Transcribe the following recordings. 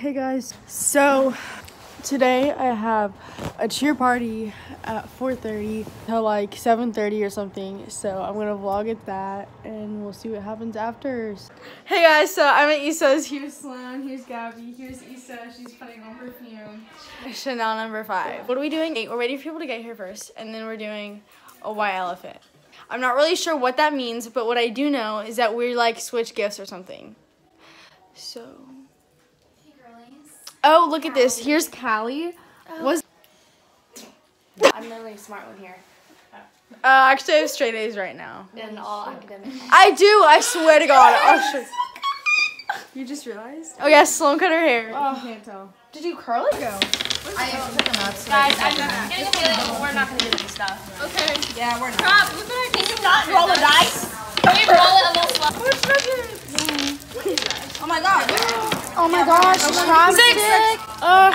Hey guys, so today I have a cheer party at 4.30 to like 7.30 or something. So I'm gonna vlog at that and we'll see what happens after. Hey guys, so I'm at Issa's. Here's Sloan, here's Gabby, here's Issa. She's putting on perfume. Chanel number five. What are we doing? Eight. We're waiting for people to get here first and then we're doing a white elephant. I'm not really sure what that means, but what I do know is that we're like switch gifts or something. So. Oh, look at this. Here's Callie. Was I'm the only smart one here. uh, actually I have straight A's right now. In all academic. I do. I swear to God. Oh shit. You just realized? Oh yeah, Sloan cut her hair. Oh, you can't tell. Did you curl it? Go. Guys, I'm getting a feeling we're not gonna do this stuff. Okay. Yeah, we're not. Rob, look at Can you not roll a dice? Can we roll it a little slow? Oh my god. Oh my gosh, chopstick. Uh,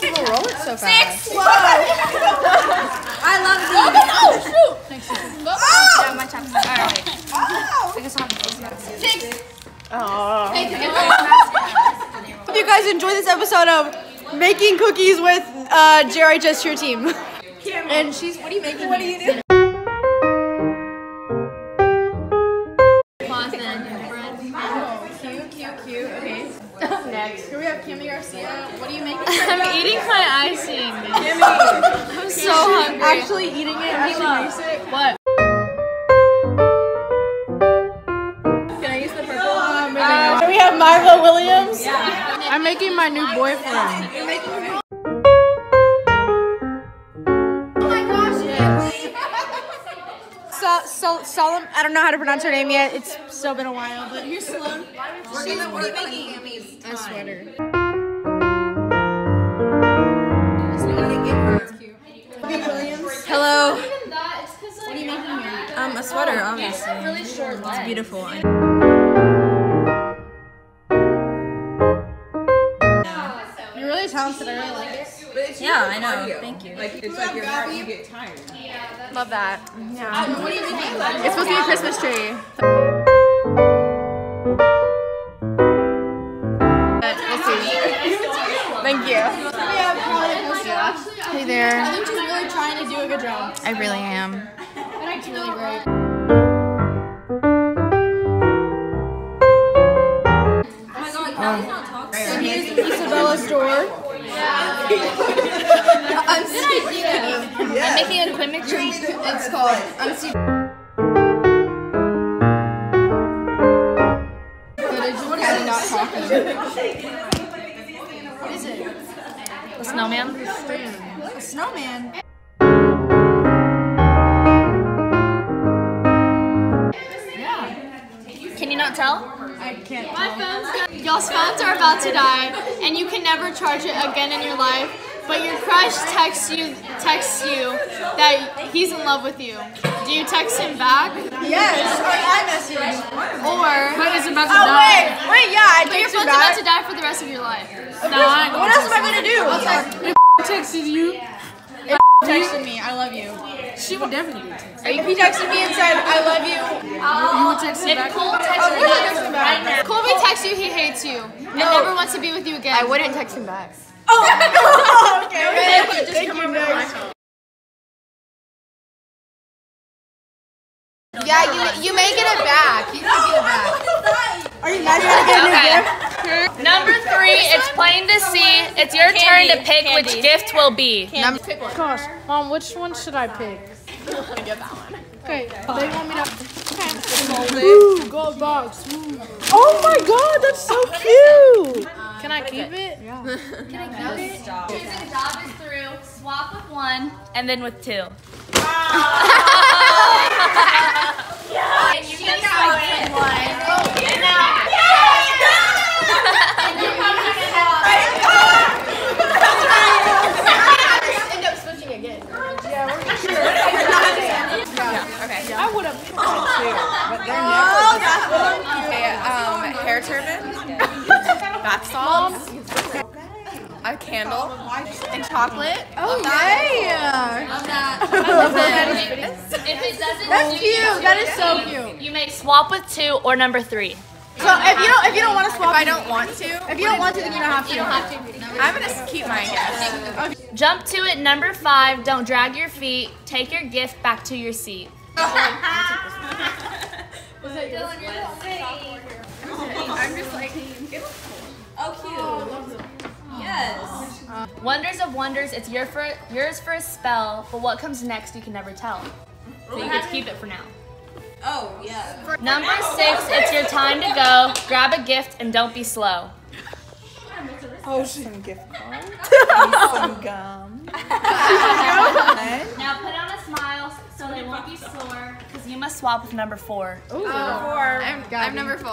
People roll it so fast. Six. I love these. Oh, shoot. Yeah, my chopstick. All right. I guess I'll have to take that. oh. Hope you guys enjoy this episode of making cookies with uh, JRHS cheer team. And she's. What are you making? What are you doing? Next, here we have Kimmy Garcia. What are you making? I'm eating my icing. I'm so hungry. Actually eating it. Actually makes it. What? Can I use the purple? Uh, Here we have Marva Williams. I'm making my new boyfriend. Oh my gosh, So, so, Solemn, I don't know how to pronounce her name yet. It's still been a while, but here's Sloan. We're gonna work A sweater. Hello. What are you making here? Um, a sweater, obviously. Really short It's leg. beautiful. You're really talented. I really like it. Yeah, I know. Thank you. it's like your nose you get tired Love that. Yeah. It's supposed to be a Christmas tree. We'll see. Thank you. Hey there. I think she's really trying to do a good job. I really am. It's really great. So here's Isabella's door. I'm making a quick mixture. It's called Unseen. A snowman. A snowman. Can you not tell? I can't. My phone's Y'all's phones are about to die, and you can never charge it again in your life. But your crush texts you texts you that he's in love with you. Do you text him back, Yes, or iMessage. or But it's about to oh, wait, wait, yeah, I but text you phone's about to die for the rest of your life? No, what else am I gonna do? Texted you. texted me, I love you. She would definitely text. Or if he texted me and said, I love you. You would text him back. Cole Of oh, texts course I text him right back. now. Colby texts you, he hates you, and never wants to be with you again. I wouldn't text him back. Oh, okay. okay. Thank you, Yeah, you, you may get it back. You can get it back. Are you mad you gotta get a new gift? Number three, it's plain to see. It's your turn to pick which gift will be. Number pick one. Gosh, mom, which one should I pick? I'm gonna get that one. Okay, they want me to. Ooh, gold box. Ooh. Oh my god, that's so cute. Can I keep it? Choosing a job is through swap with one and then with two. And oh you can swap with one. End up switching again. I would have. Um, hair turban, bath salts, a candle, and chocolate. Oh yeah. If it doesn't That's suit cute. you, That is so cute. you may swap with two or number three. So if you don't if you don't want to If swap, I don't want to, if you don't want to, then you don't have to. I'm gonna keep mine. Guess. Jump to it. Number five. Don't drag your feet. Take your gift back to your seat. I'm just like. oh cute oh yes oh Wonders of wonders. It's your for yours for a spell, but what comes next you can never tell. So you get to keep it for now. Oh, yeah. Number oh. six. It's your time to go. Grab a gift and don't be slow. Oh, some gift cards. some gum. Now put on a smile so they won't be sore, because you must swap with number four. I'm, I'm number four.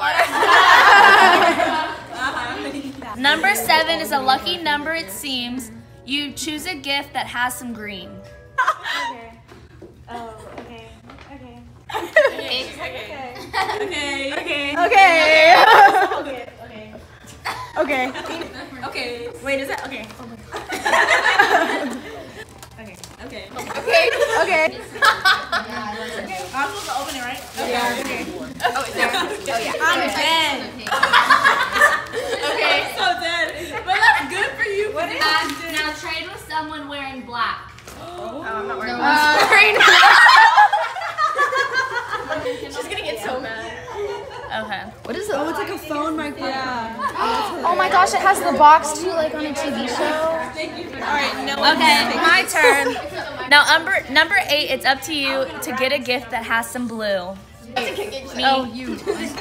Number seven is a lucky number, it seems. You choose a gift that has some green. Okay. Oh, okay. Okay. Okay. Wait, is that okay? okay. Okay. Okay. I'm supposed open it. Oh, is there? Oh yeah. I'm dead. Okay. so dead. But that's good for you. What is now trade with someone wearing black. Oh, I'm not wearing black. She's gonna get so mad. Okay. What is it? Oh, it's like a phone microphone. Oh my gosh, it has the box too, like on a TV show. All right, no. Okay, my turn. Now, number number eight, it's up to you to get a gift that has some blue. Me. Oh, you.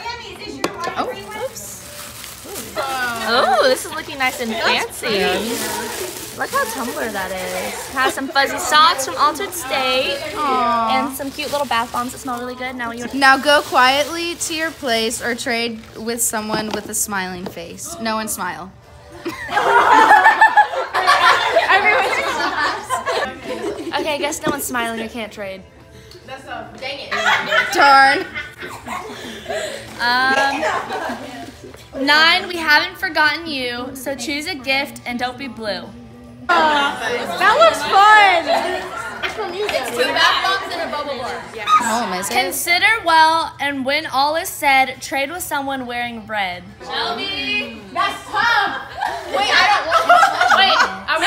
Oh, oops. Oh, this is looking nice and fancy. Look how Tumblr that is. Has some fuzzy socks from Altar'd State and some cute little bath bombs that smell really good. Now you. Now go quietly to your place or trade with someone with a smiling face. No one smile. Okay, I guess no one's smiling. I can't trade. that's a dang Darn. Um, nine, we haven't forgotten you, so choose a gift and don't be blue. That looks fun. Oh, is it? Consider well, and when all is said, trade with someone wearing red. Shelby! That's tough! Wait, I don't want Wait, are we?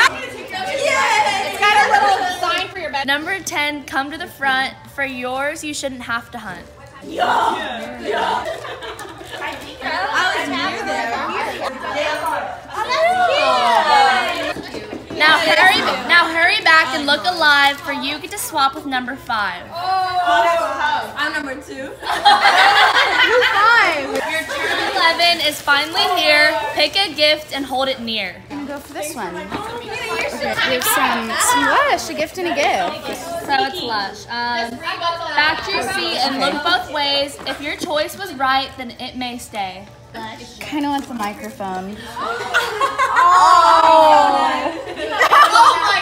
It's got a little sign for your bed. Number 10, come to the front. For yours, you shouldn't have to hunt. Now hurry, now hurry back and look alive, for you get to swap with number five. Oh, I'm number two. You five. Your turn 11 is finally here. Pick a gift and hold it near. I'm gonna go for this one. Give some, some lush, a gift and a gift. So it's lush. Um, back to your seat and look both ways. If your choice was right, then it may stay. Kind of wants the microphone. Oh. My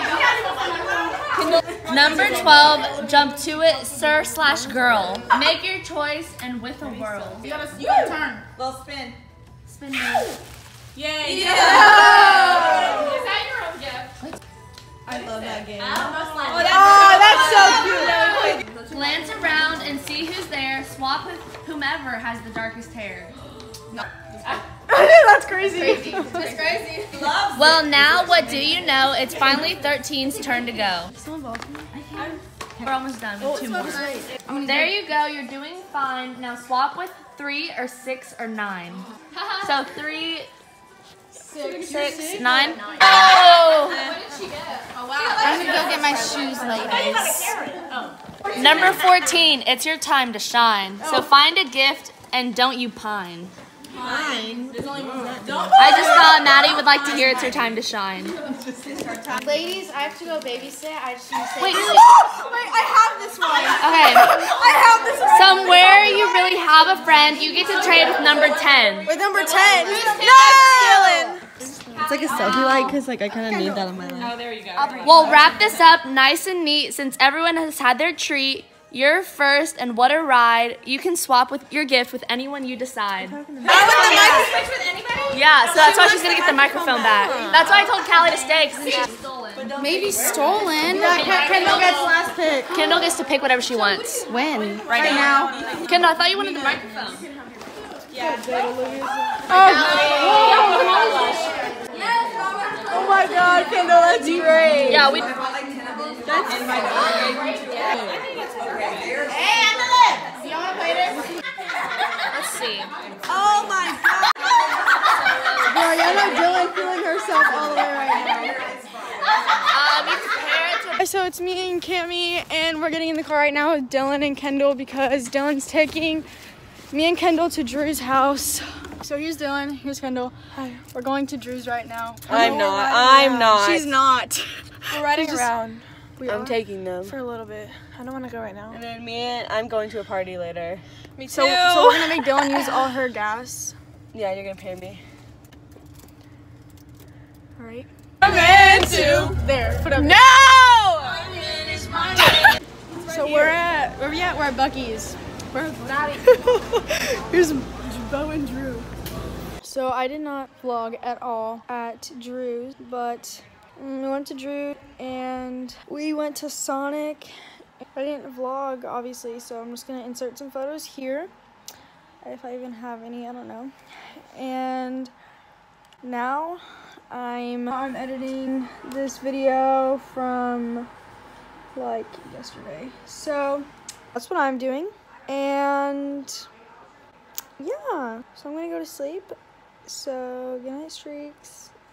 god! Number 12, jump to it, sir slash girl. Make your choice and with a whirl. You gotta, you gotta turn. Little spin. Spin me. Yay. Is I love that game. Oh, oh, that's so cute. Glance around and see who's there. Swap with whomever has the darkest hair. that's crazy. Well, now what do you know? It's finally 13's turn to go. We're almost done. We have two more. There you go. You're doing fine. Now swap with three or six or nine. So three, six, nine. Oh! I'm gonna go get my shoes, ladies. Oh. Number 14. It's your time to shine. So oh. find a gift and don't you pine. I just thought Maddie would like to hear it's your time to shine. Ladies, I have to go babysit. I just want to say. Wait, Wait, I have this one. okay. I have this one. Somewhere you really have a friend, you get to trade with number 10. With number 10. No! It's like a selfie oh. light because like I kind of need that in my life. Oh, there you We'll wrap this up nice and neat since everyone has had their treat. You're first, and what a ride. You can swap with your gift with anyone you decide. Yeah, so that's why she's gonna get the microphone back. That's why I told Callie to stay, because she's stolen. Maybe stolen. Kendall gets last pick. Kendall gets to pick whatever she wants. When? Right now. Kendall, I thought you wanted the microphone. Yeah. Oh my god, Kendall, that's great. Yeah, we. Let's see. Bro, y'all know Dylan feeling herself all the way right now. Um, you compare it. So it's me and Cami, and we're getting in the car right now with Dylan and Kendall because Dylan's taking me and Kendall to Drew's house. So here's Dylan, here's Kendall. Hi. We're going to Drew's right now. I'm not. I'm not. She's not. We're riding just- around. We I'm are. taking them. For a little bit. I don't want to go right now. And then me and I'm going to a party later. Me too. So, so we're gonna make Dylan use all her gas. yeah, you're gonna pay me. All right. I'm two. There. Put up. No! So we're at where we at? We're at Buc-ee's. We're Here's Bo and Drew. So I did not vlog at all at Drew's, but we went to Drew and we went to Sonic. I didn't vlog obviously, so I'm just gonna insert some photos here. If I even have any, I don't know. And now I'm I'm editing this video from like yesterday. So that's what I'm doing. And yeah, so I'm gonna go to sleep. So good night, streaks.